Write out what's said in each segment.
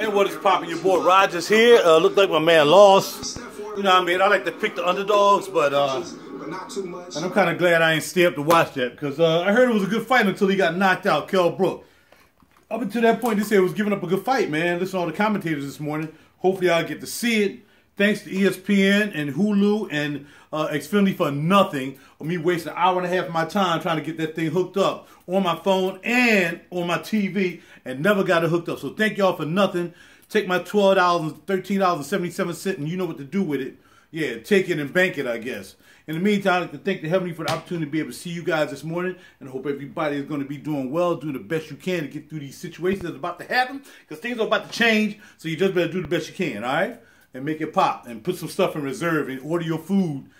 And what is popping? Your boy Rogers here. Uh, looked like my man lost. You know what I mean? I like to pick the underdogs, but uh, and I'm kind of glad I ain't stay up to watch that because uh, I heard it was a good fight until he got knocked out, Kell Brook. Up until that point, they said it was giving up a good fight, man. Listen to all the commentators this morning. Hopefully, I'll get to see it. Thanks to ESPN and Hulu and uh, Xfinity for nothing, or me wasting an hour and a half of my time trying to get that thing hooked up on my phone and on my TV, and never got it hooked up. So thank y'all for nothing. Take my twelve dollars, thirteen dollars and you know what to do with it. Yeah, take it and bank it, I guess. In the meantime, I'd like to thank the Heavenly for the opportunity to be able to see you guys this morning, and hope everybody is going to be doing well, doing the best you can to get through these situations that's about to happen, because things are about to change. So you just better do the best you can, all right? And make it pop and put some stuff in reserve and order your food.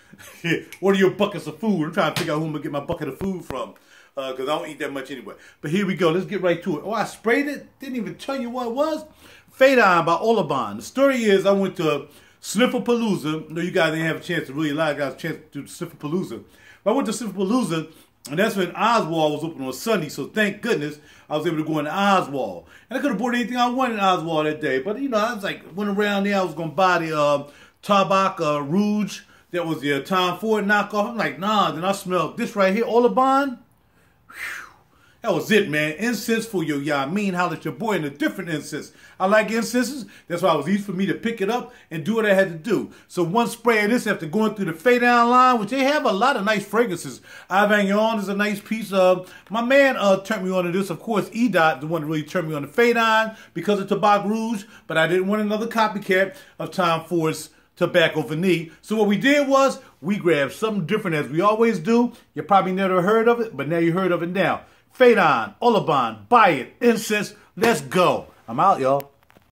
order your buckets of food. I'm trying to figure out who I'm going to get my bucket of food from because uh, I don't eat that much anyway. But here we go. Let's get right to it. Oh, I sprayed it. Didn't even tell you what it was. Fade Phaedon by Oliban. The story is I went to Sniffapalooza. No, you guys didn't have a chance to really, a lot of guys a chance to do Sniffapalooza. But I went to Sniffapalooza and that's when Osswald was open on Sunday, so thank goodness I was able to go into Osswald. And I could have bought anything I wanted in Osswald that day, but you know, I was like, went around there, I was going to buy the uh, Tabac uh, Rouge that was the uh, Tom Ford knockoff. I'm like, nah, then I smelled this right here, Oliban. That was it, man. Incense for your y'all mean holler at your boy and a different incense. I like incenses. That's why it was easy for me to pick it up and do what I had to do. So one spray of this after going through the Phaedon line, which they have a lot of nice fragrances. Avignon is a nice piece of. My man uh, turned me on to this. Of course, E-Dot, the one that really turned me on to Phaedon because of Tabac Rouge. But I didn't want another copycat of Tom Ford's tobacco vanille. So what we did was we grabbed something different as we always do. You probably never heard of it, but now you heard of it now. Phaedon, Oliban, buy it, incense, let's go. I'm out, y'all.